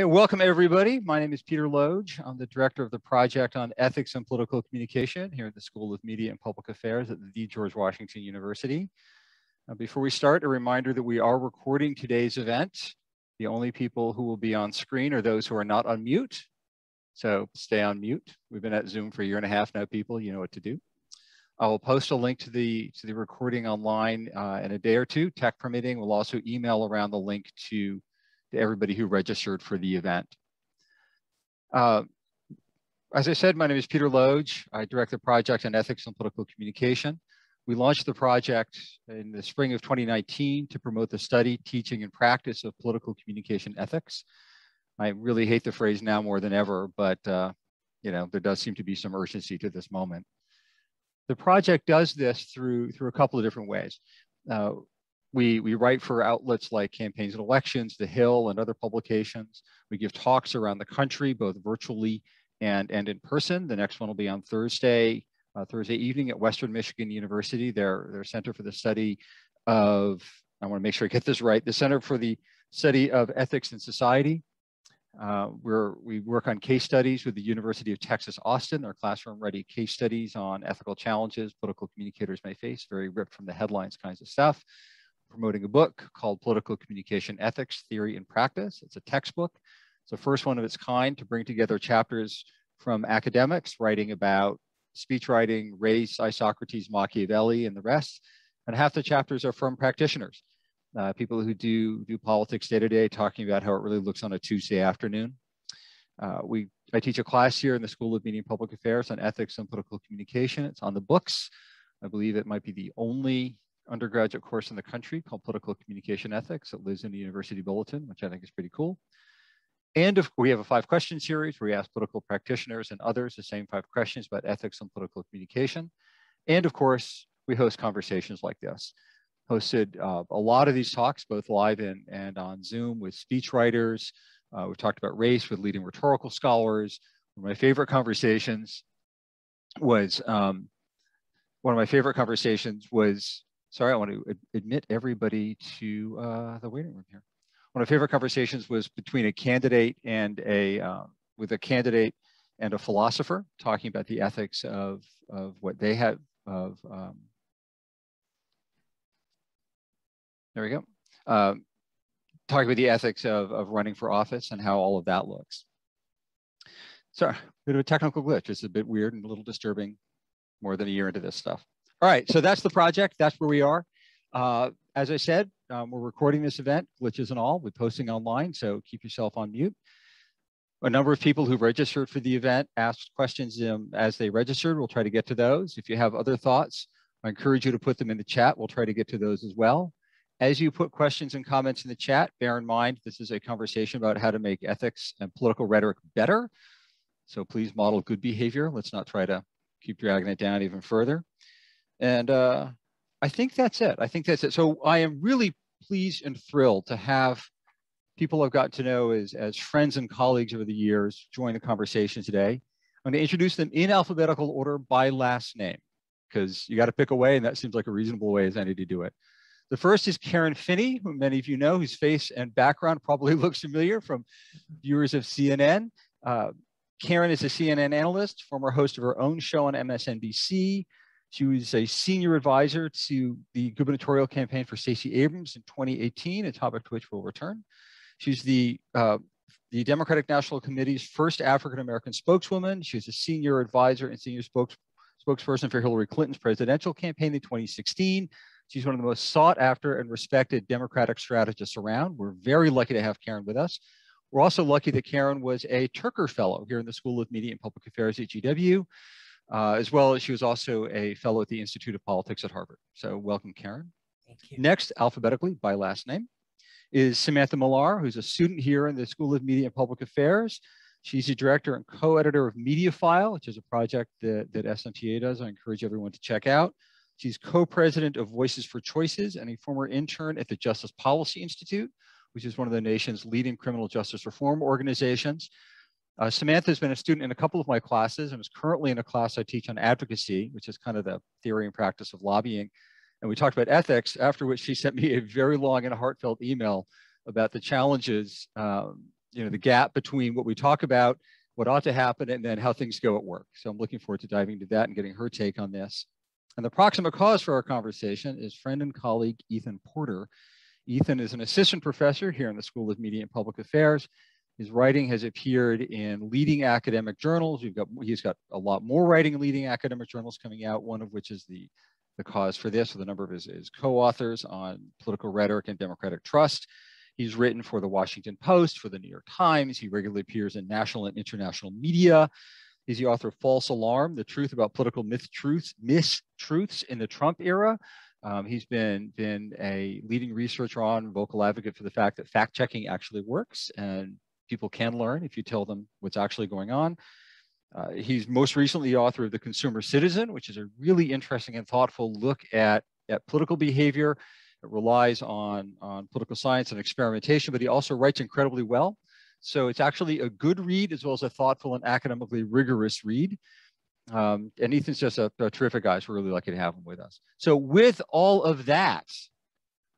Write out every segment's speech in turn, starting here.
Okay, welcome everybody. My name is Peter Loge. I'm the director of the project on ethics and political communication here at the School of Media and Public Affairs at the George Washington University. Before we start, a reminder that we are recording today's event. The only people who will be on screen are those who are not on mute. So stay on mute. We've been at Zoom for a year and a half now, people. You know what to do. I will post a link to the to the recording online uh, in a day or two, tech permitting. We'll also email around the link to to everybody who registered for the event. Uh, as I said, my name is Peter Loge. I direct the project on ethics and political communication. We launched the project in the spring of 2019 to promote the study, teaching, and practice of political communication ethics. I really hate the phrase now more than ever, but uh, you know there does seem to be some urgency to this moment. The project does this through through a couple of different ways. Uh, we, we write for outlets like Campaigns and Elections, The Hill, and other publications. We give talks around the country, both virtually and, and in person. The next one will be on Thursday, uh, Thursday evening at Western Michigan University, their, their Center for the Study of, I want to make sure I get this right, the Center for the Study of Ethics and Society. Uh, we're, we work on case studies with the University of Texas, Austin, our classroom ready case studies on ethical challenges political communicators may face, very ripped from the headlines kinds of stuff promoting a book called Political Communication Ethics, Theory and Practice. It's a textbook. It's the first one of its kind to bring together chapters from academics writing about speech writing, race, Isocrates, Machiavelli, and the rest. And half the chapters are from practitioners, uh, people who do, do politics day to day, talking about how it really looks on a Tuesday afternoon. Uh, we, I teach a class here in the School of Media and Public Affairs on ethics and political communication. It's on the books. I believe it might be the only undergraduate course in the country called Political Communication Ethics. It lives in the University Bulletin, which I think is pretty cool. And if we have a five question series where we ask political practitioners and others the same five questions about ethics and political communication. And of course, we host conversations like this. Hosted uh, a lot of these talks, both live and, and on Zoom with speechwriters. Uh, we've talked about race with leading rhetorical scholars. One of my favorite conversations was, um, one of my favorite conversations was sorry, I want to admit everybody to uh, the waiting room here. One of my favorite conversations was between a candidate and a, um, with a candidate and a philosopher talking about the ethics of, of what they have, of, um, there we go. Um, talking about the ethics of, of running for office and how all of that looks. Sorry, a bit of a technical glitch. It's a bit weird and a little disturbing more than a year into this stuff. All right, so that's the project. That's where we are. Uh, as I said, um, we're recording this event, glitches and all, We're posting online, so keep yourself on mute. A number of people who registered for the event asked questions um, as they registered. We'll try to get to those. If you have other thoughts, I encourage you to put them in the chat. We'll try to get to those as well. As you put questions and comments in the chat, bear in mind this is a conversation about how to make ethics and political rhetoric better. So please model good behavior. Let's not try to keep dragging it down even further. And uh, I think that's it. I think that's it. So I am really pleased and thrilled to have people I've gotten to know as, as friends and colleagues over the years join the conversation today. I'm going to introduce them in alphabetical order by last name because you got to pick a way and that seems like a reasonable way as any to do it. The first is Karen Finney, who many of you know, whose face and background probably looks familiar from viewers of CNN. Uh, Karen is a CNN analyst, former host of her own show on MSNBC, she was a senior advisor to the gubernatorial campaign for Stacey Abrams in 2018, a topic to which we'll return. She's the, uh, the Democratic National Committee's first African-American spokeswoman. She was a senior advisor and senior spokes spokesperson for Hillary Clinton's presidential campaign in 2016. She's one of the most sought after and respected Democratic strategists around. We're very lucky to have Karen with us. We're also lucky that Karen was a Terker Fellow here in the School of Media and Public Affairs at GW uh, as well as she was also a fellow at the Institute of Politics at Harvard. So welcome, Karen. Thank you. Next, alphabetically by last name, is Samantha Millar, who's a student here in the School of Media and Public Affairs. She's the director and co-editor of MediaFile, which is a project that, that SMPA does. I encourage everyone to check out. She's co-president of Voices for Choices and a former intern at the Justice Policy Institute, which is one of the nation's leading criminal justice reform organizations. Uh, Samantha has been a student in a couple of my classes and is currently in a class I teach on advocacy, which is kind of the theory and practice of lobbying. And we talked about ethics, after which she sent me a very long and heartfelt email about the challenges um, you know, the gap between what we talk about, what ought to happen, and then how things go at work. So I'm looking forward to diving into that and getting her take on this. And the proximate cause for our conversation is friend and colleague Ethan Porter. Ethan is an assistant professor here in the School of Media and Public Affairs. His writing has appeared in leading academic journals. We've got, he's got a lot more writing in leading academic journals coming out, one of which is the, the cause for this, with a number of his, his co-authors on political rhetoric and democratic trust. He's written for the Washington Post, for the New York Times. He regularly appears in national and international media. He's the author of False Alarm, The Truth About Political Myth Truths, Mistruths in the Trump Era. Um, he's been, been a leading researcher on, vocal advocate for the fact that fact checking actually works and people can learn if you tell them what's actually going on. Uh, he's most recently the author of The Consumer Citizen, which is a really interesting and thoughtful look at, at political behavior. It relies on, on political science and experimentation, but he also writes incredibly well. So it's actually a good read as well as a thoughtful and academically rigorous read. Um, and Ethan's just a, a terrific guy. So we're really lucky to have him with us. So with all of that,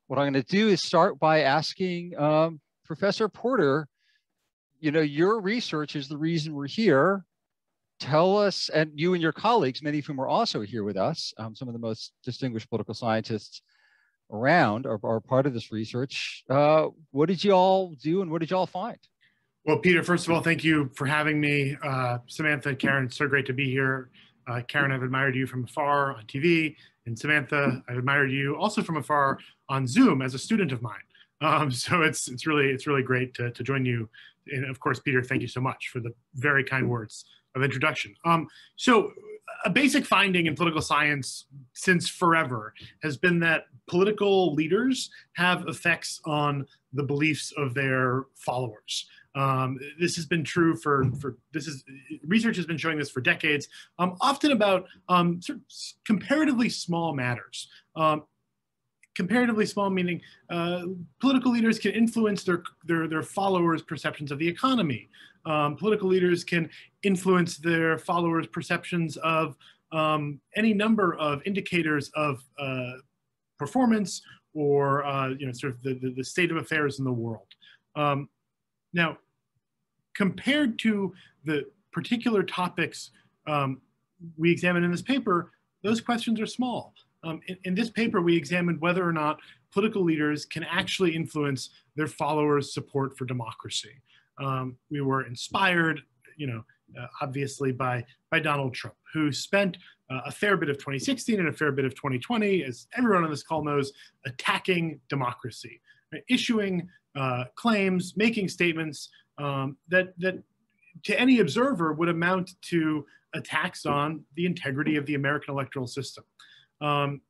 what I'm going to do is start by asking um, Professor Porter, you know, your research is the reason we're here. Tell us, and you and your colleagues, many of whom are also here with us, um, some of the most distinguished political scientists around are, are part of this research. Uh, what did you all do and what did you all find? Well, Peter, first of all, thank you for having me. Uh, Samantha, Karen, so great to be here. Uh, Karen, I've admired you from afar on TV, and Samantha, I've admired you also from afar on Zoom as a student of mine. Um, so it's it's really it's really great to, to join you. And of course, Peter, thank you so much for the very kind words of introduction. Um, so a basic finding in political science since forever has been that political leaders have effects on the beliefs of their followers. Um, this has been true for, for this is research has been showing this for decades, um, often about um, sort of comparatively small matters. Comparatively small meaning uh, political leaders can influence their, their, their followers' perceptions of the economy. Um, political leaders can influence their followers' perceptions of um, any number of indicators of uh, performance or uh, you know sort of the, the, the, state of affairs in the world. Um, now, compared to the particular topics um, we examine in this paper, those questions are small. Um, in, in, this paper, we examined whether or not political leaders can actually influence their followers' support for democracy. Um, we were inspired, you know, uh, obviously by, by Donald Trump, who spent uh, a fair bit of 2016 and a fair bit of 2020, as everyone on this call knows, attacking democracy, right? issuing uh, claims, making statements um, that, that to any observer would amount to attacks on the integrity of the American electoral system. Um,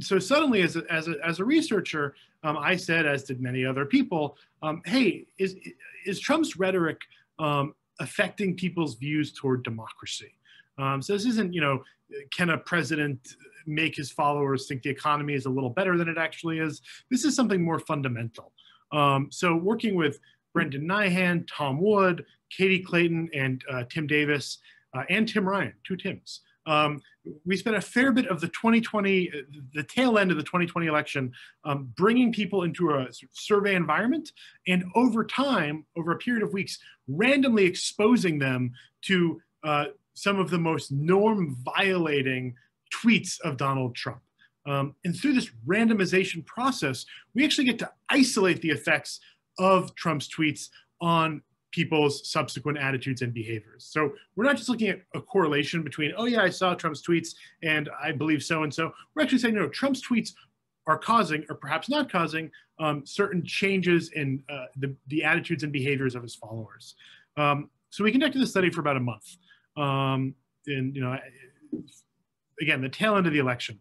so suddenly, as a, as a, as a researcher, um, I said, as did many other people, um, hey, is, is Trump's rhetoric um, affecting people's views toward democracy? Um, so this isn't, you know, can a president make his followers think the economy is a little better than it actually is? This is something more fundamental. Um, so working with Brendan Nyhan, Tom Wood, Katie Clayton, and uh, Tim Davis, uh, and Tim Ryan, two Tims. Um, we spent a fair bit of the 2020, the tail end of the 2020 election, um, bringing people into a survey environment, and over time, over a period of weeks, randomly exposing them to uh, some of the most norm violating tweets of Donald Trump. Um, and through this randomization process, we actually get to isolate the effects of Trump's tweets on people's subsequent attitudes and behaviors. So we're not just looking at a correlation between, oh yeah, I saw Trump's tweets and I believe so and so. We're actually saying, no, Trump's tweets are causing, or perhaps not causing, um, certain changes in uh, the, the attitudes and behaviors of his followers. Um, so we conducted the study for about a month. Um, and, you know, again, the tail end of the election.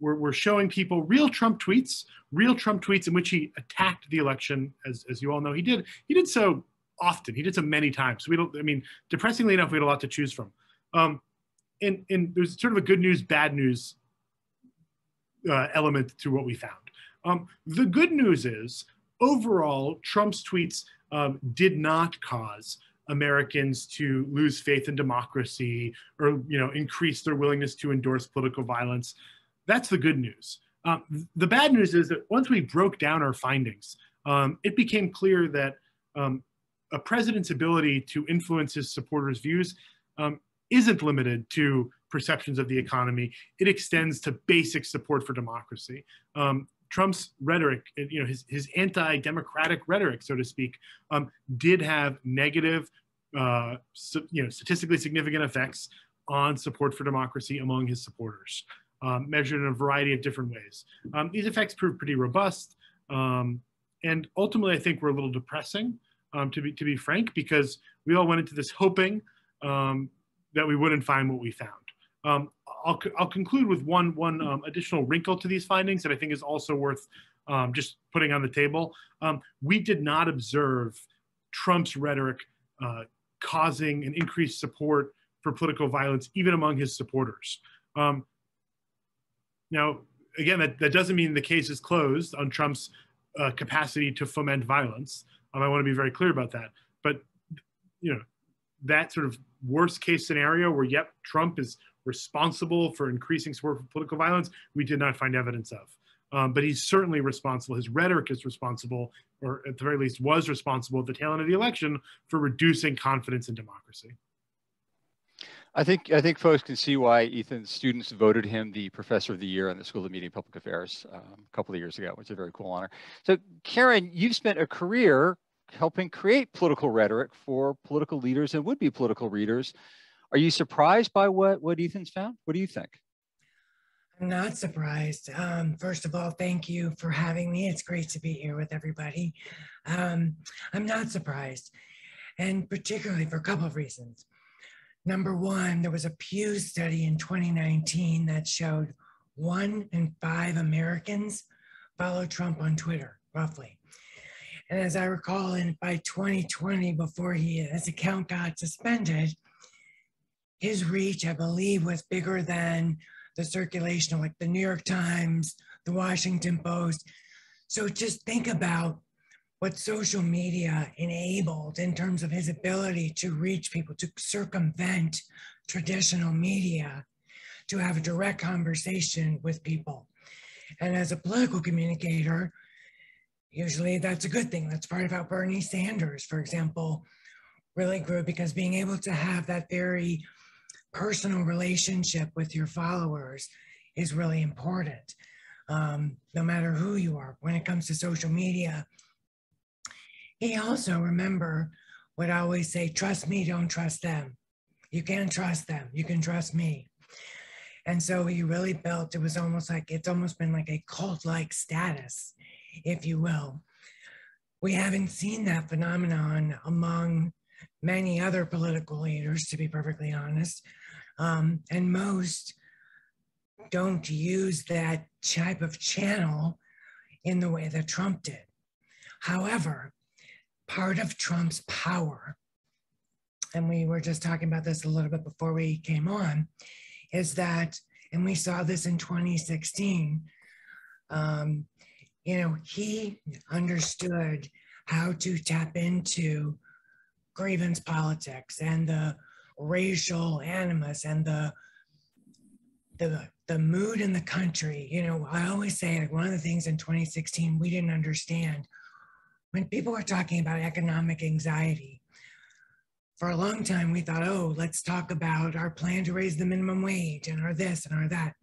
We're, we're showing people real Trump tweets, real Trump tweets in which he attacked the election, as, as you all know he did. He did so often. He did so many times. So we don't, I mean, depressingly enough, we had a lot to choose from. Um, and, and there's sort of a good news, bad news uh, element to what we found. Um, the good news is overall, Trump's tweets um, did not cause Americans to lose faith in democracy or you know increase their willingness to endorse political violence. That's the good news. Um, the bad news is that once we broke down our findings, um, it became clear that um, a president's ability to influence his supporters' views um, isn't limited to perceptions of the economy. It extends to basic support for democracy. Um, Trump's rhetoric, you know, his, his anti-democratic rhetoric, so to speak, um, did have negative, uh, you know, statistically significant effects on support for democracy among his supporters, um, measured in a variety of different ways. Um, these effects proved pretty robust, um, and ultimately, I think were a little depressing, um, to be to be frank, because we all went into this hoping um, that we wouldn't find what we found. Um, I'll, I'll conclude with one, one um, additional wrinkle to these findings that I think is also worth um, just putting on the table. Um, we did not observe Trump's rhetoric uh, causing an increased support for political violence, even among his supporters. Now, again, that, that doesn't mean the case is closed on Trump's uh, capacity to foment violence. Um, I want to be very clear about that. But, you know, that sort of worst case scenario where, yep, Trump is responsible for increasing support for political violence, we did not find evidence of. Um, but he's certainly responsible. His rhetoric is responsible, or at the very least was responsible at the tail end of the election for reducing confidence in democracy. I think I think folks can see why Ethan's students voted him the Professor of the Year in the School of Media and Public Affairs um, a couple of years ago, which is a very cool honor. So, Karen, you've spent a career helping create political rhetoric for political leaders and would-be political readers are you surprised by what, what Ethan's found? What do you think? I'm not surprised. Um, first of all, thank you for having me. It's great to be here with everybody. Um, I'm not surprised, and particularly for a couple of reasons. Number one, there was a Pew study in 2019 that showed one in five Americans follow Trump on Twitter, roughly. And as I recall, in by 2020, before he his account got suspended, his reach, I believe, was bigger than the circulation of like the New York Times, the Washington Post. So just think about what social media enabled in terms of his ability to reach people, to circumvent traditional media, to have a direct conversation with people. And as a political communicator, usually that's a good thing. That's part of how Bernie Sanders, for example, really grew because being able to have that very personal relationship with your followers is really important. Um, no matter who you are, when it comes to social media. He also, remember what I always say trust me, don't trust them. You can't trust them, you can trust me. And so he really built, it was almost like, it's almost been like a cult like status, if you will. We haven't seen that phenomenon among many other political leaders, to be perfectly honest. Um, and most don't use that type of channel in the way that Trump did. However, part of Trump's power, and we were just talking about this a little bit before we came on, is that, and we saw this in 2016, um, you know, he understood how to tap into grievance politics and the racial animus and the the the mood in the country. You know, I always say like one of the things in 2016 we didn't understand when people were talking about economic anxiety. For a long time, we thought, oh, let's talk about our plan to raise the minimum wage and our this and our that.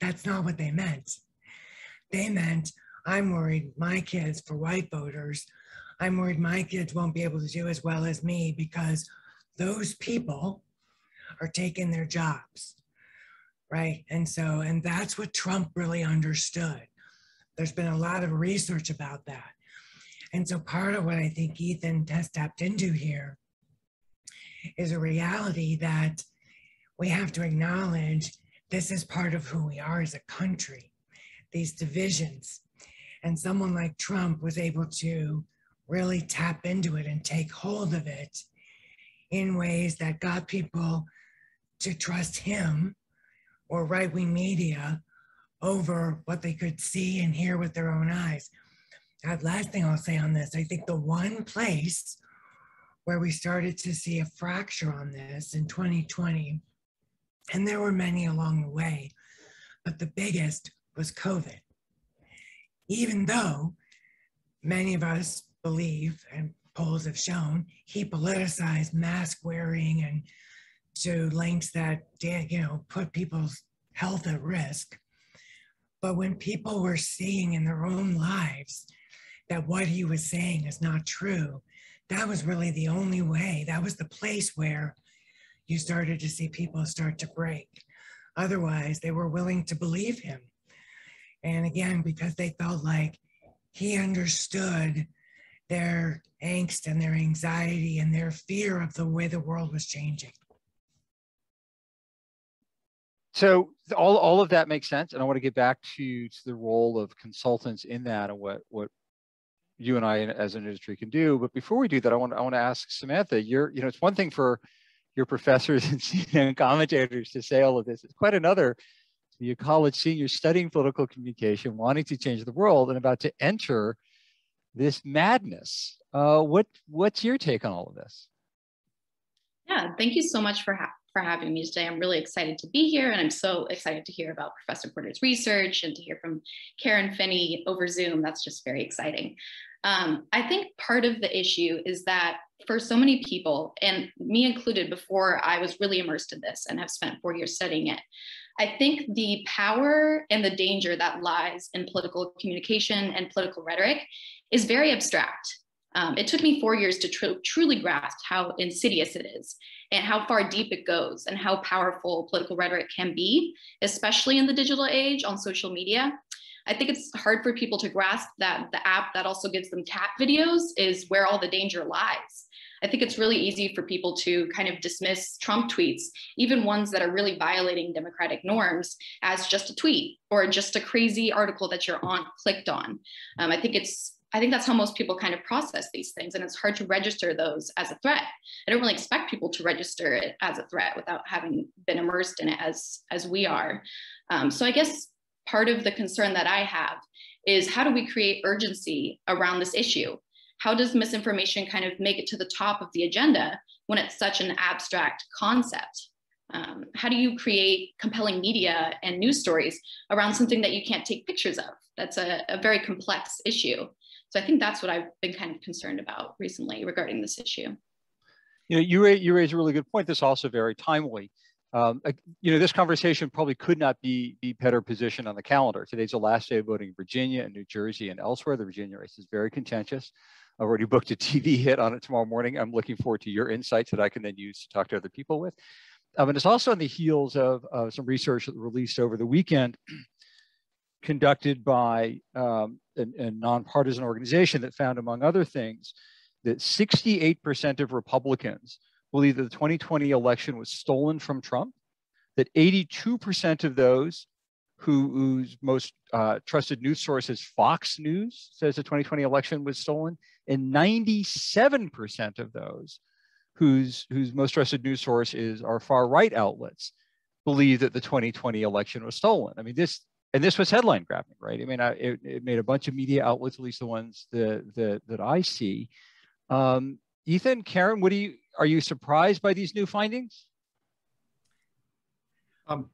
That's not what they meant. They meant, I'm worried my kids, for white voters, I'm worried my kids won't be able to do as well as me because those people are taking their jobs, right? And so, and that's what Trump really understood. There's been a lot of research about that. And so, part of what I think Ethan has tapped into here is a reality that we have to acknowledge this is part of who we are as a country, these divisions. And someone like Trump was able to really tap into it and take hold of it in ways that got people to trust him or right wing media over what they could see and hear with their own eyes. That last thing I'll say on this, I think the one place where we started to see a fracture on this in 2020, and there were many along the way, but the biggest was COVID. Even though many of us believe, and polls have shown, he politicized mask wearing and to lengths that you know put people's health at risk. But when people were seeing in their own lives that what he was saying is not true, that was really the only way. That was the place where you started to see people start to break. Otherwise, they were willing to believe him. And again, because they felt like he understood their angst and their anxiety and their fear of the way the world was changing. So all, all of that makes sense. And I want to get back to, to the role of consultants in that and what, what you and I as an industry can do. But before we do that, I want, I want to ask Samantha, you're, you know, it's one thing for your professors and CNN commentators to say all of this. It's quite another to be a college senior studying political communication, wanting to change the world and about to enter this madness. Uh, what, what's your take on all of this? Yeah, thank you so much for ha for having me today. I'm really excited to be here, and I'm so excited to hear about Professor Porter's research and to hear from Karen Finney over Zoom. That's just very exciting. Um, I think part of the issue is that for so many people, and me included before I was really immersed in this and have spent four years studying it, I think the power and the danger that lies in political communication and political rhetoric is very abstract. Um, it took me four years to tr truly grasp how insidious it is and how far deep it goes and how powerful political rhetoric can be, especially in the digital age on social media. I think it's hard for people to grasp that the app that also gives them cat videos is where all the danger lies. I think it's really easy for people to kind of dismiss Trump tweets, even ones that are really violating democratic norms, as just a tweet or just a crazy article that your aunt clicked on. Um, I think it's I think that's how most people kind of process these things, and it's hard to register those as a threat. I don't really expect people to register it as a threat without having been immersed in it as as we are. Um, so I guess part of the concern that I have is how do we create urgency around this issue? How does misinformation kind of make it to the top of the agenda when it's such an abstract concept? Um, how do you create compelling media and news stories around something that you can't take pictures of? That's a, a very complex issue. So I think that's what I've been kind of concerned about recently regarding this issue. You know, you, raise, you raise a really good point. This is also very timely. Um, you know, this conversation probably could not be, be better positioned on the calendar. Today's the last day of voting in Virginia and New Jersey and elsewhere. The Virginia race is very contentious. I've already booked a TV hit on it tomorrow morning. I'm looking forward to your insights that I can then use to talk to other people with. Um, and it's also on the heels of uh, some research released over the weekend conducted by um, a, a nonpartisan organization that found, among other things, that 68% of Republicans believe that the 2020 election was stolen from Trump, that 82% of those who, whose most uh, trusted news source is Fox News says the 2020 election was stolen, and 97% of those whose whose most trusted news source is our far right outlets believe that the 2020 election was stolen. I mean, this and this was headline grabbing, right? I mean, I, it, it, made a bunch of media outlets, at least the ones that that, that I see. Um, Ethan, Karen, what do you are you surprised by these new findings? Um,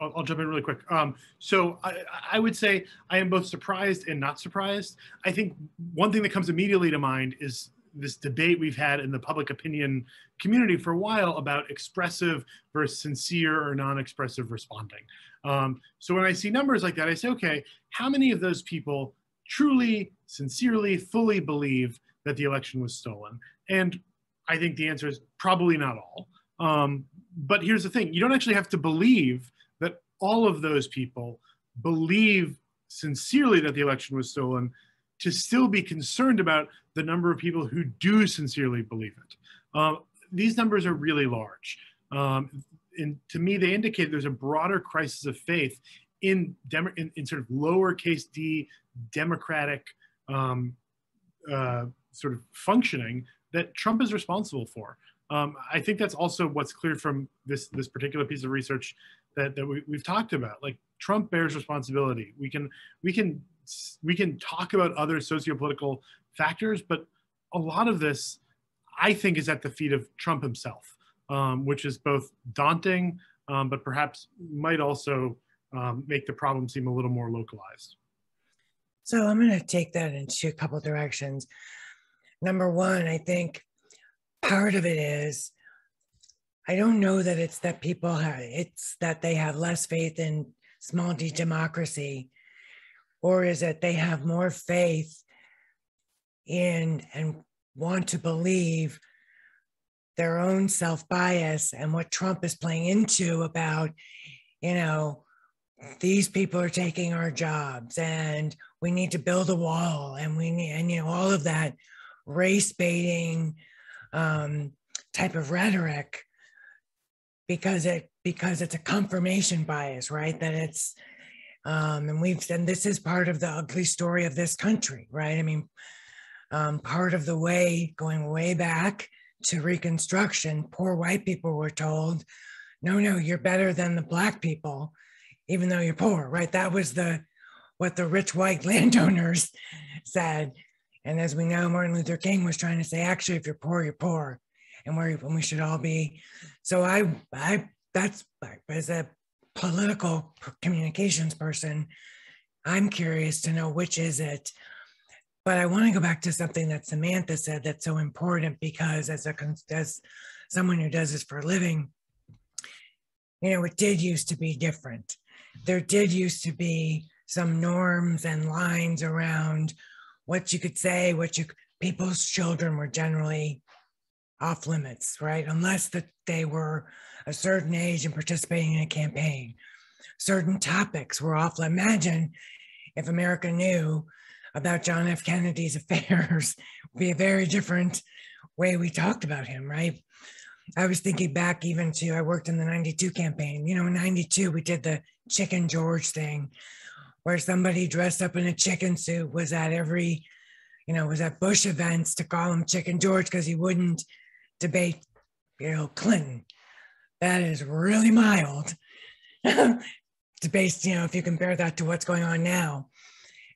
I'll, I'll, jump in really quick. Um, so I, I, would say I am both surprised and not surprised. I think one thing that comes immediately to mind is this debate we've had in the public opinion community for a while about expressive versus sincere or non-expressive responding. Um, so when I see numbers like that, I say, okay, how many of those people truly, sincerely, fully believe that the election was stolen? And I think the answer is probably not all. Um, but here's the thing, you don't actually have to believe that all of those people believe sincerely that the election was stolen to still be concerned about the number of people who do sincerely believe it. Um, these numbers are really large. Um, and to me, they indicate there's a broader crisis of faith in, in, in sort of lowercase d democratic um, uh, sort of functioning that Trump is responsible for. Um, I think that's also what's clear from this this particular piece of research that, that we, we've talked about. Like Trump bears responsibility. We can we can we can talk about other sociopolitical factors, but a lot of this, I think, is at the feet of Trump himself, um, which is both daunting, um, but perhaps might also um, make the problem seem a little more localized. So I'm going to take that into a couple directions number one, I think part of it is I don't know that it's that people have, it's that they have less faith in small d democracy, or is it they have more faith in and want to believe their own self bias and what Trump is playing into about, you know, these people are taking our jobs and we need to build a wall and we need, and, you know, all of that race baiting um, type of rhetoric because it because it's a confirmation bias, right? That it's um, and we've and this is part of the ugly story of this country, right? I mean, um, part of the way going way back to Reconstruction, poor white people were told, no, no, you're better than the black people, even though you're poor, right? That was the what the rich white landowners said. And as we know, Martin Luther King was trying to say, actually, if you're poor, you're poor, and we and we should all be. So I, I that's as a political communications person, I'm curious to know which is it. But I want to go back to something that Samantha said that's so important because as a as someone who does this for a living, you know, it did used to be different. There did used to be some norms and lines around what you could say, what you people's children were generally off limits, right? Unless that they were a certain age and participating in a campaign. Certain topics were off. Imagine if America knew about John F. Kennedy's affairs, would be a very different way we talked about him, right? I was thinking back even to I worked in the 92 campaign. You know, in 92, we did the Chicken George thing where somebody dressed up in a chicken suit was at every, you know, was at Bush events to call him Chicken George because he wouldn't debate, you know, Clinton. That is really mild. Debate, you know, if you compare that to what's going on now.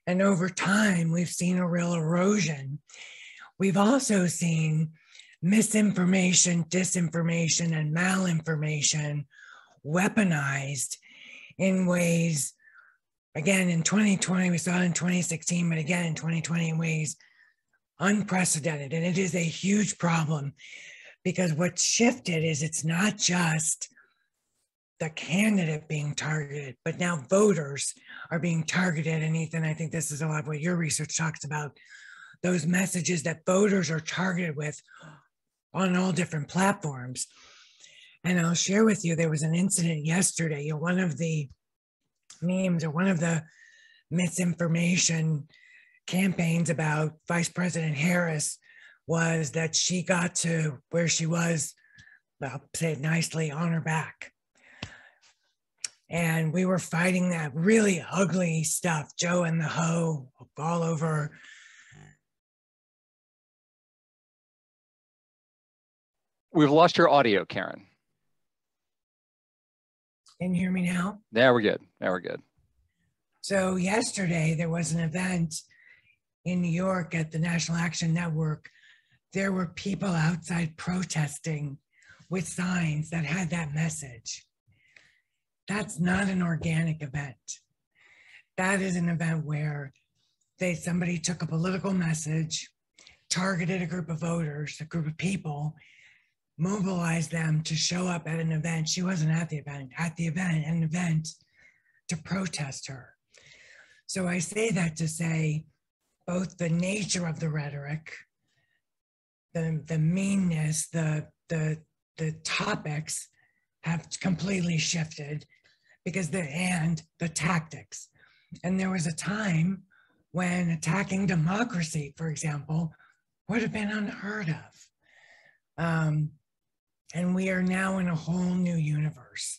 And over time, we've seen a real erosion. We've also seen misinformation, disinformation, and malinformation weaponized in ways, again, in 2020, we saw it in 2016, but again in 2020 in ways unprecedented. And it is a huge problem because what's shifted is it's not just the candidate being targeted, but now voters are being targeted. And Ethan, I think this is a lot of what your research talks about those messages that voters are targeted with on all different platforms. And I'll share with you there was an incident yesterday. You know, one of the memes or one of the misinformation campaigns about Vice President Harris was that she got to where she was, I'll say it nicely, on her back. And we were fighting that really ugly stuff, Joe and the Hoe all over. We've lost your audio, Karen. Can you hear me now? Now we're good. Now we're good. So yesterday there was an event in New York at the National Action Network there were people outside protesting with signs that had that message. That's not an organic event. That is an event where they somebody took a political message, targeted a group of voters, a group of people, mobilized them to show up at an event. She wasn't at the event, at the event, an event to protest her. So I say that to say both the nature of the rhetoric the the meanness, the the the topics have completely shifted because the and the tactics. And there was a time when attacking democracy, for example, would have been unheard of. Um, and we are now in a whole new universe.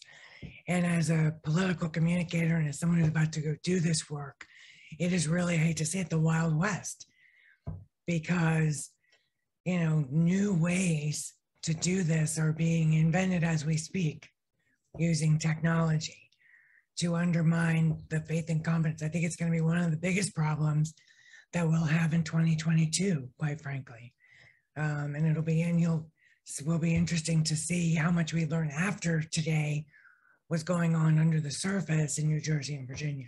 And as a political communicator and as someone who's about to go do this work, it is really, I hate to say it, the Wild West because you know, new ways to do this are being invented as we speak using technology to undermine the faith and confidence. I think it's going to be one of the biggest problems that we'll have in 2022, quite frankly. Um, and it'll be, and you'll, will be interesting to see how much we learn after today what's going on under the surface in New Jersey and Virginia.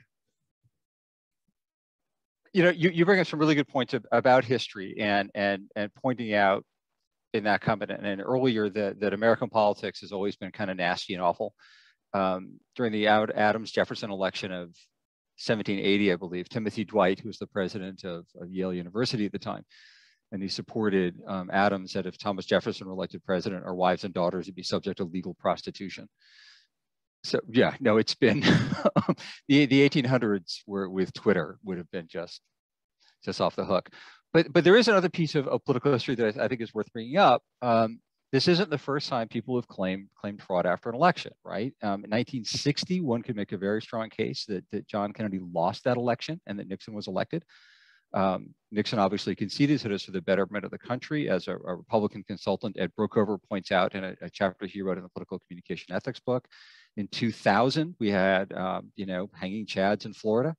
you know, you, you bring up some really good points about history and and and pointing out in that comment and earlier that that American politics has always been kind of nasty and awful. Um, during the Adams Jefferson election of 1780, I believe, Timothy Dwight, who was the president of, of Yale University at the time, and he supported um, Adams that if Thomas Jefferson were elected president, our wives and daughters would be subject to legal prostitution. So yeah, no, it's been the the 1800s were with Twitter would have been just just off the hook. But but there is another piece of, of political history that I, think is worth bringing up. Um, this isn't the first time people have claimed claimed fraud after an election, right? Um, in 1960, one could make a very strong case that, that John Kennedy lost that election and that Nixon was elected. Um, Nixon obviously conceded that it's for the betterment of the country, as a, a Republican consultant Ed Brookover points out in a, a, chapter he wrote in the Political Communication Ethics book. In 2000, we had, um, you know, hanging chads in Florida.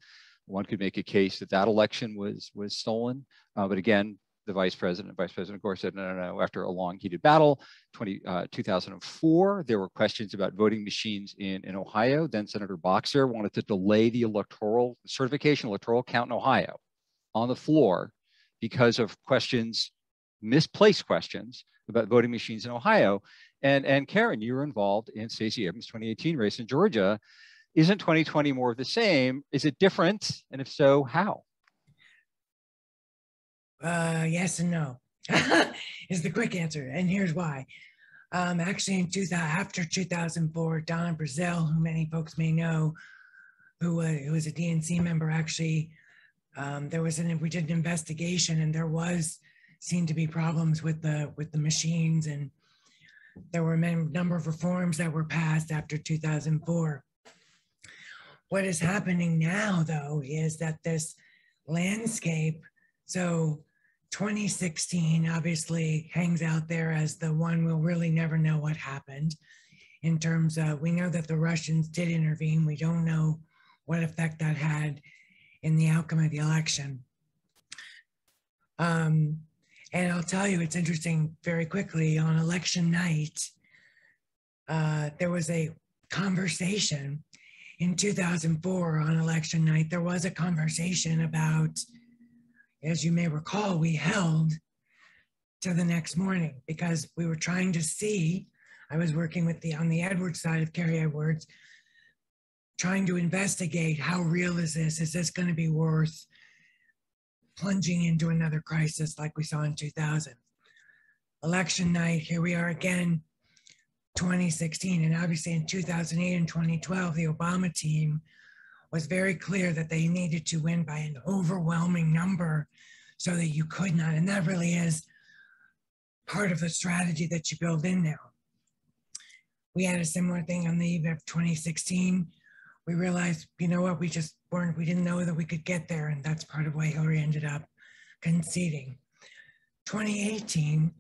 One could make a case that that election was was stolen, uh, but again, the vice president, Vice President Gore said, no, no, no. After a long heated battle, 20, uh, 2004, there were questions about voting machines in, in Ohio. Then Senator Boxer wanted to delay the electoral certification, electoral count in Ohio on the floor because of questions, misplaced questions about voting machines in Ohio. And, and Karen, you were involved in Stacey Abrams' 2018 race in Georgia. Isn't 2020 more of the same? Is it different? And if so, how? Uh, yes and no is the quick answer. And here's why. Um, actually, in 2000, after 2004, Donna Brazile, who many folks may know, who, uh, who was a DNC member, actually, um, there was an we did an investigation, and there was seemed to be problems with the with the machines, and there were a number of reforms that were passed after 2004. What is happening now, though, is that this landscape, so 2016 obviously hangs out there as the one we'll really never know what happened in terms of we know that the Russians did intervene. We don't know what effect that had in the outcome of the election. Um, and I'll tell you, it's interesting very quickly on election night, uh, there was a conversation in 2004 on election night. There was a conversation about as you may recall, we held to the next morning because we were trying to see. I was working with the on the Edwards side of Kerry Edwards, trying to investigate how real is this? Is this going to be worth plunging into another crisis like we saw in 2000? Election night, here we are again, 2016. And obviously in 2008 and 2012, the Obama team was very clear that they needed to win by an overwhelming number so that you could not. And that really is part of the strategy that you build in now. We had a similar thing on the eve of 2016. We realized, you know what, we just weren't, we didn't know that we could get there. And that's part of why Hillary ended up conceding. 2018,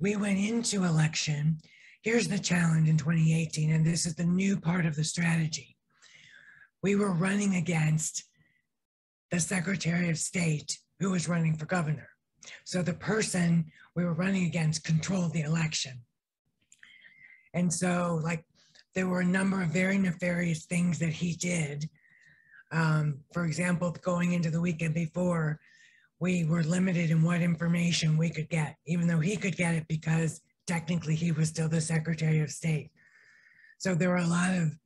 we went into election. Here's the challenge in 2018, and this is the new part of the strategy we were running against the Secretary of State who was running for governor. So the person we were running against controlled the election. And so, like, there were a number of very nefarious things that he did. Um, for example, going into the weekend before, we were limited in what information we could get, even though he could get it because technically he was still the Secretary of State. So there were a lot of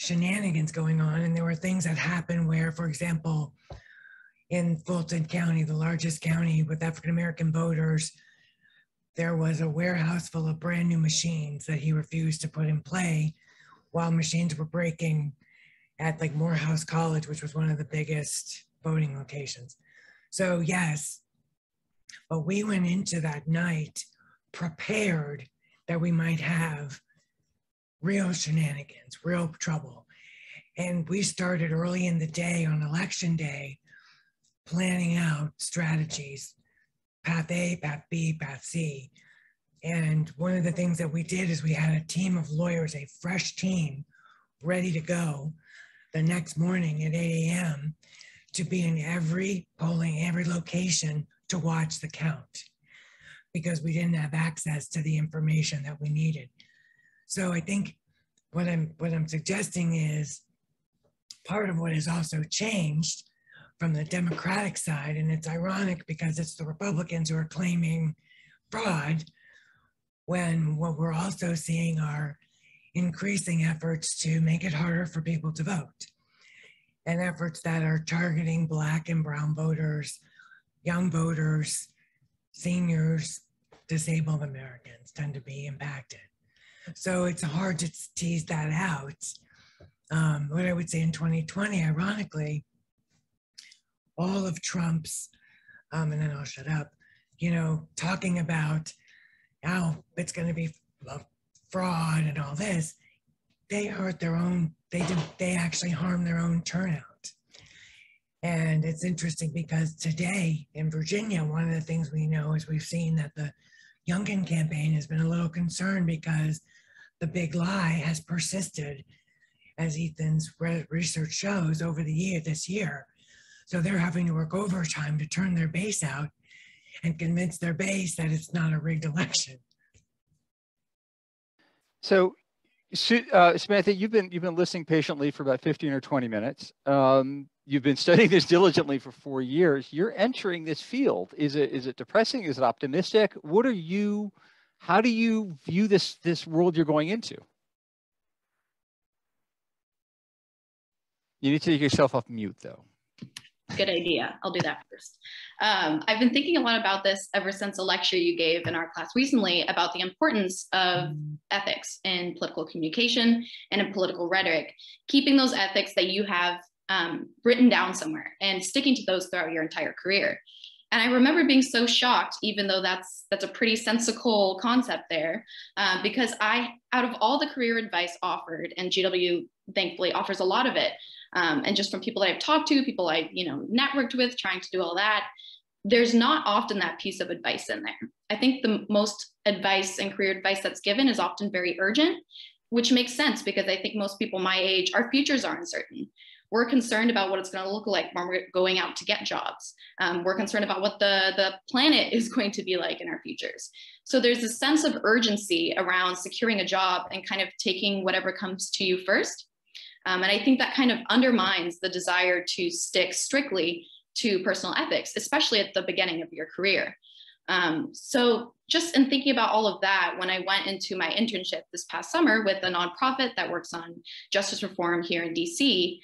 shenanigans going on. And there were things that happened where, for example, in Fulton County, the largest county with African American voters, there was a warehouse full of brand new machines that he refused to put in play while machines were breaking at like Morehouse College, which was one of the biggest voting locations. So, yes, but we went into that night prepared that we might have real shenanigans, real trouble. And we started early in the day on election day planning out strategies path A, path B, path C. And one of the things that we did is we had a team of lawyers, a fresh team ready to go the next morning at 8 a.m. to be in every polling, every location to watch the count because we didn't have access to the information that we needed. So I think what I'm what I'm suggesting is part of what has also changed from the Democratic side. And it's ironic because it's the Republicans who are claiming fraud when what we're also seeing are increasing efforts to make it harder for people to vote and efforts that are targeting Black and Brown voters, young voters, seniors, disabled Americans tend to be impacted. So it's hard to tease that out. Um, what I would say in 2020, ironically, all of Trump's, um, and then I'll shut up, you know, talking about how it's going to be fraud and all this, they hurt their own, they did, they actually harm their own turnout. And it's interesting because today in Virginia, one of the things we know is we've seen that the Youngkin campaign has been a little concerned because the big lie has persisted, as Ethan's research shows, over the year this year. So they're having to work overtime to turn their base out and convince their base that it's not a rigged election. So, uh, Samantha, you've been you've been listening patiently for about 15 or 20 minutes. Um, you've been studying this diligently for four years. You're entering this field. Is it is it depressing? Is it optimistic? What are you? How do you view this this world you're going into? You need to take yourself off mute, though. Good idea. I'll do that first. Um, I've been thinking a lot about this ever since a lecture you gave in our class recently about the importance of ethics in political communication and in political rhetoric, keeping those ethics that you have um, written down somewhere and sticking to those throughout your entire career. And I remember being so shocked, even though that's that's a pretty sensical concept there, uh, because I, out of all the career advice offered, and GW thankfully offers a lot of it, um, and just from people that I've talked to, people I've you know networked with, trying to do all that, there's not often that piece of advice in there. I think the most advice and career advice that's given is often very urgent, which makes sense because I think most people my age, our futures are uncertain. We're concerned about what it's going to look like when we're going out to get jobs. Um, we're concerned about what the, the planet is going to be like in our futures. So there's a sense of urgency around securing a job and kind of taking whatever comes to you first. Um, and I think that kind of undermines the desire to stick strictly to personal ethics, especially at the beginning of your career. Um, so just in thinking about all of that, when I went into my internship this past summer with a nonprofit that works on justice reform here in DC,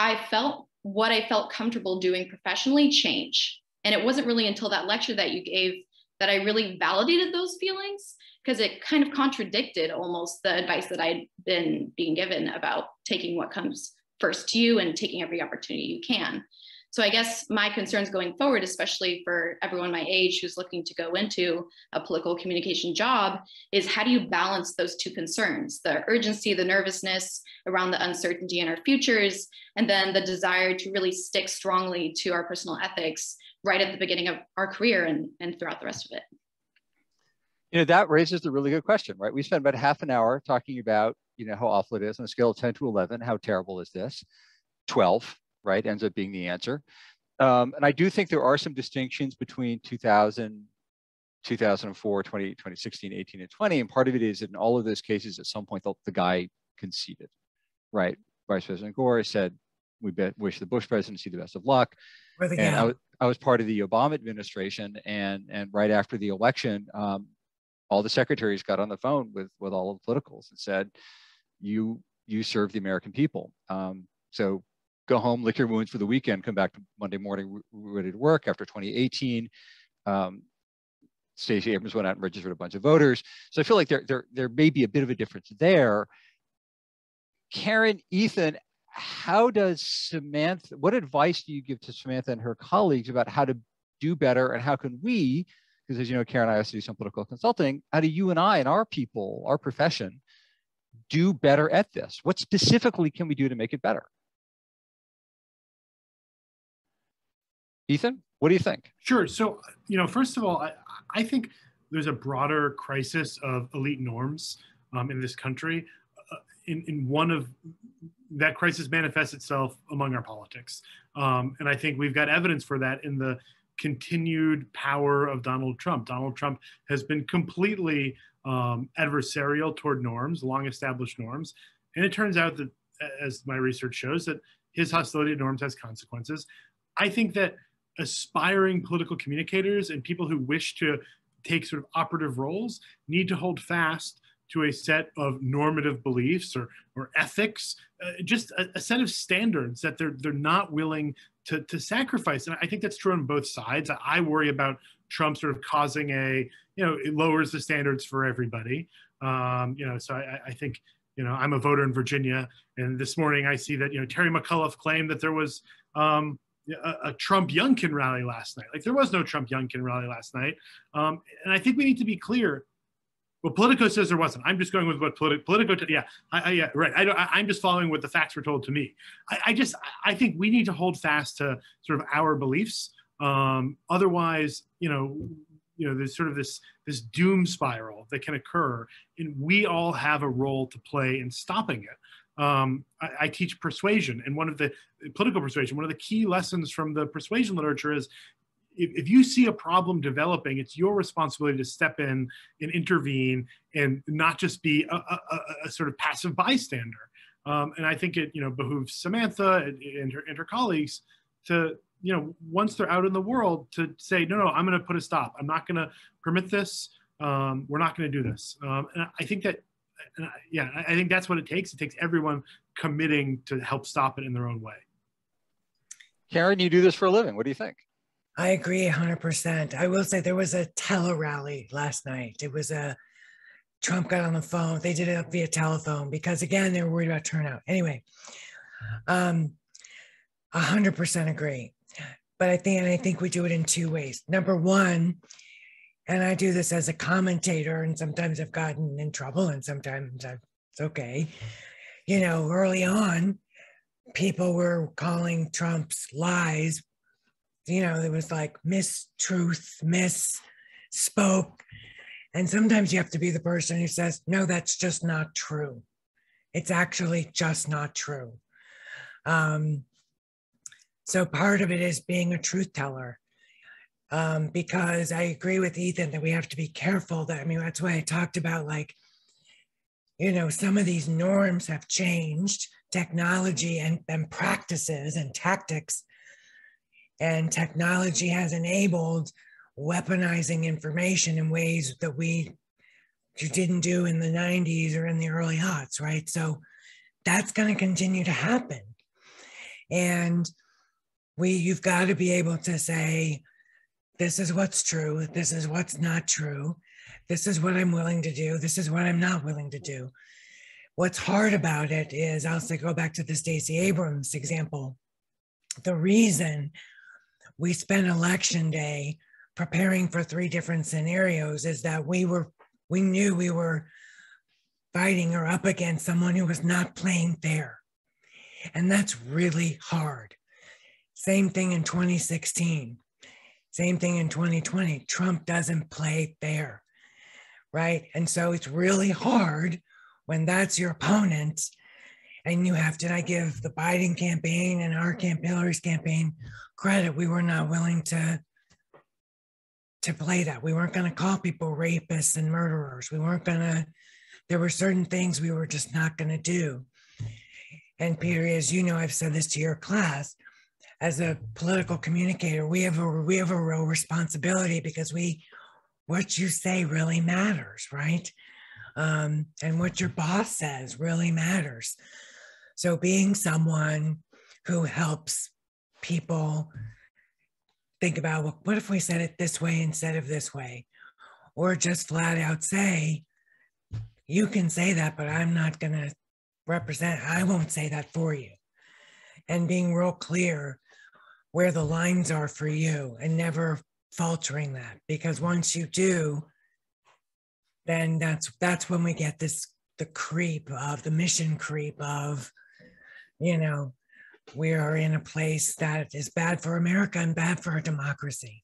I felt what I felt comfortable doing professionally change. And it wasn't really until that lecture that you gave that I really validated those feelings because it kind of contradicted almost the advice that I'd been being given about taking what comes first to you and taking every opportunity you can. So I guess my concerns going forward, especially for everyone my age who's looking to go into a political communication job, is how do you balance those two concerns, the urgency, the nervousness around the uncertainty in our futures, and then the desire to really stick strongly to our personal ethics right at the beginning of our career and, and throughout the rest of it. You know, that raises a really good question, right? We spent about half an hour talking about, you know, how awful it is on a scale of 10 to 11. How terrible is this? 12 right, ends up being the answer. Um, and I do think there are some distinctions between 2000, 2004, 20, 2016, 18, and 20. And part of it is that in all of those cases, at some point, the, the guy conceded, right? Vice President Gore said, we wish the Bush presidency the best of luck. And I was, I was part of the Obama administration. And, and right after the election, um, all the secretaries got on the phone with, with all of the politicals and said, you, you serve the American people. Um, so go home, lick your wounds for the weekend, come back to Monday morning ready to work after 2018. Um, Stacey Abrams went out and registered a bunch of voters. So I feel like there, there, there may be a bit of a difference there. Karen, Ethan, how does Samantha, what advice do you give to Samantha and her colleagues about how to do better and how can we, because as you know, Karen and I also do some political consulting, how do you and I and our people, our profession, do better at this? What specifically can we do to make it better? Ethan, what do you think? Sure. So, you know, first of all, I, I think there's a broader crisis of elite norms um, in this country. Uh, in, in one of that crisis manifests itself among our politics. Um, and I think we've got evidence for that in the continued power of Donald Trump. Donald Trump has been completely um, adversarial toward norms, long established norms. And it turns out that, as my research shows, that his hostility to norms has consequences. I think that aspiring political communicators and people who wish to take sort of operative roles need to hold fast to a set of normative beliefs or, or ethics, uh, just a, a, set of standards that they're, they're not willing to, to sacrifice. And I think that's true on both sides. I worry about Trump sort of causing a, you know, it lowers the standards for everybody. Um, you know, so I, I think, you know, I'm a voter in Virginia, and this morning I see that, you know, Terry McAuliffe claimed that there was um, a, Trump Youngkin rally last night. Like there was no Trump Youngkin rally last night. Um, and I think we need to be clear well, Politico says there wasn't. I'm just going with what Politico. Politico yeah, I, I, yeah, right. I, am just following what the facts were told to me. I, I, just, I think we need to hold fast to sort of our beliefs. Um, otherwise, you know, you know, there's sort of this this doom spiral that can occur, and we all have a role to play in stopping it. Um, I, I, teach persuasion, and one of the political persuasion, one of the key lessons from the persuasion literature is if, if you see a problem developing, it's your responsibility to step in and intervene and not just be a, a, a sort of passive bystander. Um, and I think it, you know, behooves Samantha and, and, her, and her colleagues to, you know, once they're out in the world to say, no, no, I'm going to put a stop. I'm not going to permit this. Um, we're not going to do this. Um, and I think that, I, yeah, I think that's what it takes. It takes everyone committing to help stop it in their own way. Karen, you do this for a living. What do you think? I agree 100%. I will say there was a tele rally last night. It was a Trump got on the phone. They did it via telephone because, again, they were worried about turnout. Anyway, um, 100% agree. But I think, and I think we do it in two ways. Number one, and I do this as a commentator, and sometimes I've gotten in trouble, and sometimes I've, it's okay. You know, early on, people were calling Trump's lies you know, it was like miss truth, miss spoke. And sometimes you have to be the person who says, no, that's just not true. It's actually just not true. Um, so part of it is being a truth teller. Um, because I agree with Ethan that we have to be careful that, I mean, that's why I talked about like, you know, some of these norms have changed, technology and, and practices and tactics and technology has enabled weaponizing information in ways that we didn't do in the 90s or in the early aughts, right? So that's going to continue to happen. And we you've got to be able to say, this is what's true, this is what's not true, this is what I'm willing to do, this is what I'm not willing to do. What's hard about it is I'll say go back to the Stacey Abrams example. The reason we spent election day preparing for three different scenarios is that we were we knew we were fighting or up against someone who was not playing fair. And that's really hard. Same thing in 2016 same thing in 2020 trump doesn't play fair right and so it's really hard when that's your opponent and you have to I give the Biden campaign and our camp Hillary's campaign credit. We were not willing to to play that. We weren't going to call people rapists and murderers. We weren't going to. There were certain things we were just not going to do. And Peter, as you know, I've said this to your class. As a political communicator, we have a we have a real responsibility because we what you say really matters, right? Um, and what your boss says really matters. So being someone who helps people think about well, what if we said it this way instead of this way? Or just flat out say, you can say that, but I'm not going to represent, I won't say that for you. And being real clear where the lines are for you and never faltering that because once you do then that's that's when we get this the creep of the mission creep of you know, we are in a place that is bad for America and bad for our democracy.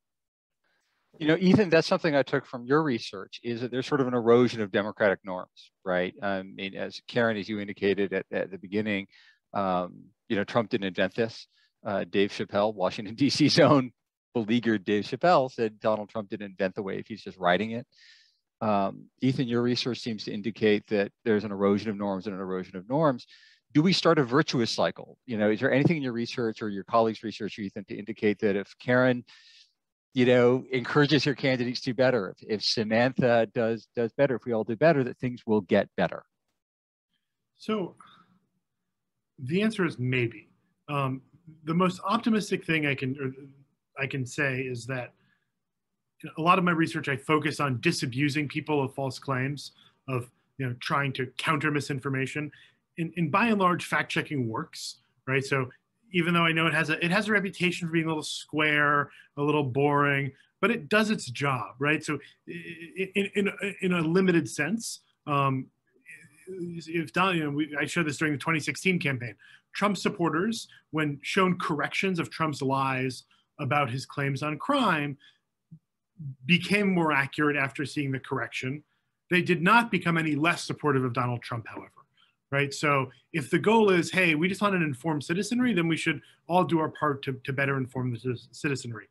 You know, Ethan, that's something I took from your research is that there's sort of an erosion of democratic norms, right? I mean, as Karen, as you indicated at, at the beginning, um, you know, Trump didn't invent this. Uh, Dave Chappelle, Washington, D.C.'s own beleaguered Dave Chappelle said Donald Trump didn't invent the wave, he's just riding it. Um, Ethan, your research seems to indicate that there's an erosion of norms and an erosion of norms do we start a virtuous cycle? You know, is there anything in your research or your colleagues' research, Ethan, to indicate that if Karen, you know, encourages her candidates to do better, if, if Samantha does does better, if we all do better, that things will get better? So the answer is maybe. Um, the most optimistic thing I can I can say is that a lot of my research I focus on disabusing people of false claims, of you know trying to counter misinformation, and, and by and large, fact checking works, right? So even though I know it has a it has a reputation for being a little square, a little boring, but it does its job, right? So in in, in a limited sense, um, if Don, you know, we, I showed this during the 2016 campaign. Trump supporters, when shown corrections of Trump's lies about his claims on crime, became more accurate after seeing the correction. They did not become any less supportive of Donald Trump, however. Right. So if the goal is, hey, we just want an informed citizenry, then we should all do our part to, to better inform the citizenry.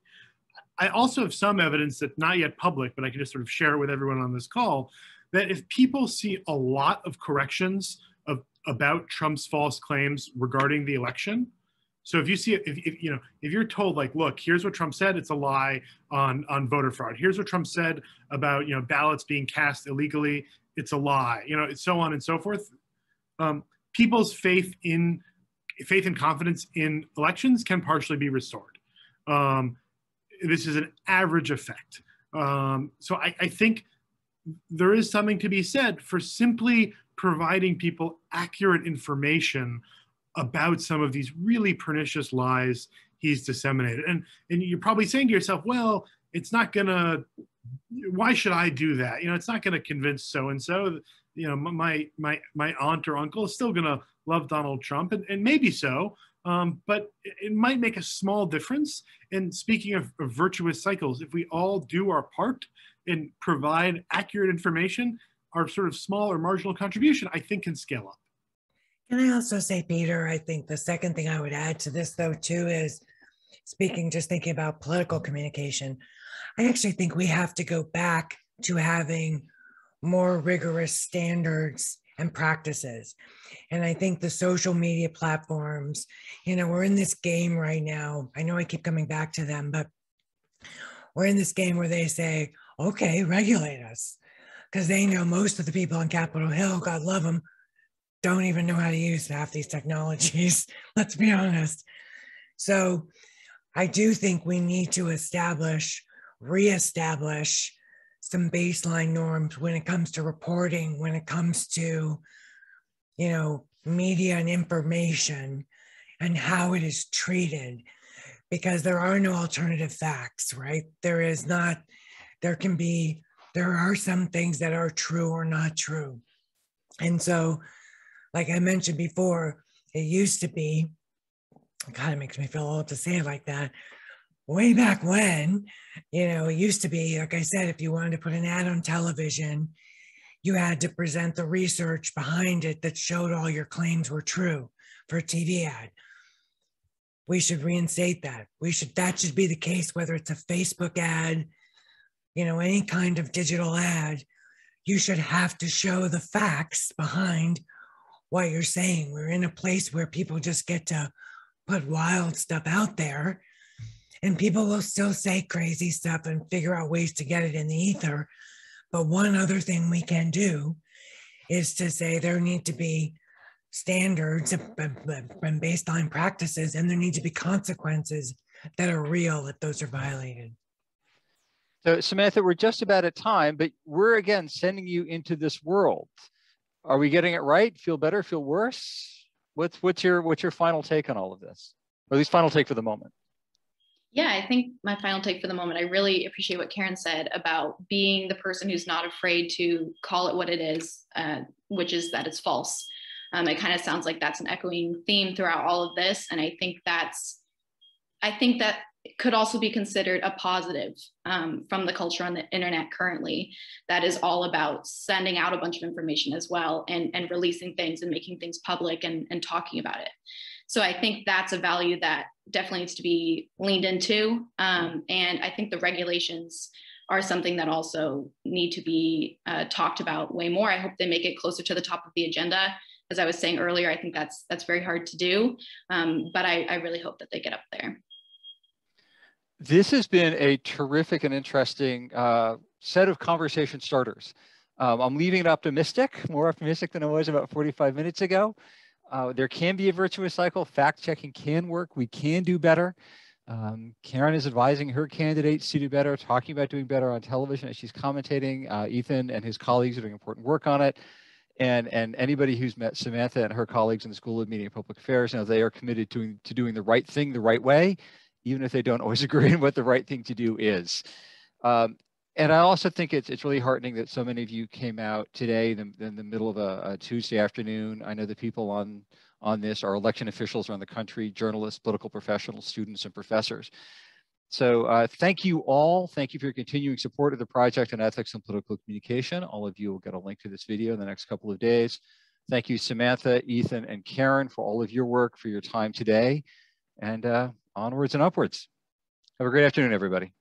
I also have some evidence that's not yet public, but I can just sort of share it with everyone on this call that if people see a lot of corrections of about Trump's false claims regarding the election, so if you see, if, if, you know, if you're told like, look, here's what Trump said, it's a lie on on voter fraud. Here's what Trump said about you know ballots being cast illegally, it's a lie. You know, so on and so forth. Um, people's faith in faith and confidence in elections can partially be restored. Um, this is an average effect. Um, so I, I think there is something to be said for simply providing people accurate information about some of these really pernicious lies he's disseminated. And and you're probably saying to yourself, well, it's not gonna. Why should I do that? You know, it's not gonna convince so and so. You know, my my my aunt or uncle is still gonna love Donald Trump, and, and maybe so. Um, but it might make a small difference. And speaking of, of virtuous cycles, if we all do our part and provide accurate information, our sort of small or marginal contribution, I think, can scale up. Can I also say, Peter, I think the second thing I would add to this, though, too, is speaking, just thinking about political communication. I actually think we have to go back to having more rigorous standards and practices. And I think the social media platforms, you know, we're in this game right now. I know I keep coming back to them, but we're in this game where they say, okay, regulate us. Because they know most of the people on Capitol Hill, God love them, don't even know how to use half these technologies. Let's be honest. So I do think we need to establish, reestablish some baseline norms when it comes to reporting, when it comes to, you know, media and information and how it is treated because there are no alternative facts, right? There is not, there can be, there are some things that are true or not true. And so like I mentioned before, it used to be, God, it kind of makes me feel old to say it like that. Way back when, you know, it used to be, like I said, if you wanted to put an ad on television, you had to present the research behind it that showed all your claims were true for a TV ad. We should reinstate that. We should, that should be the case, whether it's a Facebook ad, you know, any kind of digital ad, you should have to show the facts behind what you're saying. We're in a place where people just get to put wild stuff out there and people will still say crazy stuff and figure out ways to get it in the ether. But one other thing we can do is to say there need to be standards and baseline practices, and there need to be consequences that are real if those are violated. So, Samantha, we're just about at time, but we're again sending you into this world are we getting it right? Feel better? Feel worse? What's what's your what's your final take on all of this, or at least final take for the moment? Yeah, I think my final take for the moment. I really appreciate what Karen said about being the person who's not afraid to call it what it is, uh, which is that it's false. Um, it kind of sounds like that's an echoing theme throughout all of this, and I think that's, I think that could also be considered a positive um, from the culture on the internet currently that is all about sending out a bunch of information as well and, and releasing things and making things public and, and talking about it so i think that's a value that definitely needs to be leaned into um, and i think the regulations are something that also need to be uh, talked about way more i hope they make it closer to the top of the agenda as I was saying earlier, I think that's that's very hard to do. Um, but I, I really hope that they get up there. This has been a terrific and interesting uh, set of conversation starters. Um, I'm leaving it optimistic, more optimistic than I was about 45 minutes ago. Uh, there can be a virtuous cycle. Fact checking can work. We can do better. Um, Karen is advising her candidates to do better, talking about doing better on television as she's commentating. Uh, Ethan and his colleagues are doing important work on it. And, and anybody who's met Samantha and her colleagues in the School of Media and Public Affairs know they are committed to, to doing the right thing the right way, even if they don't always agree on what the right thing to do is. Um, and I also think it's it's really heartening that so many of you came out today in the, in the middle of a, a, Tuesday afternoon. I know the people on on this are election officials around the country, journalists, political professionals, students, and professors. So uh, thank you all. Thank you for your continuing support of the project on ethics and political communication. All of you will get a link to this video in the next couple of days. Thank you, Samantha, Ethan, and Karen for all of your work, for your time today, and uh, onwards and upwards. Have a great afternoon, everybody.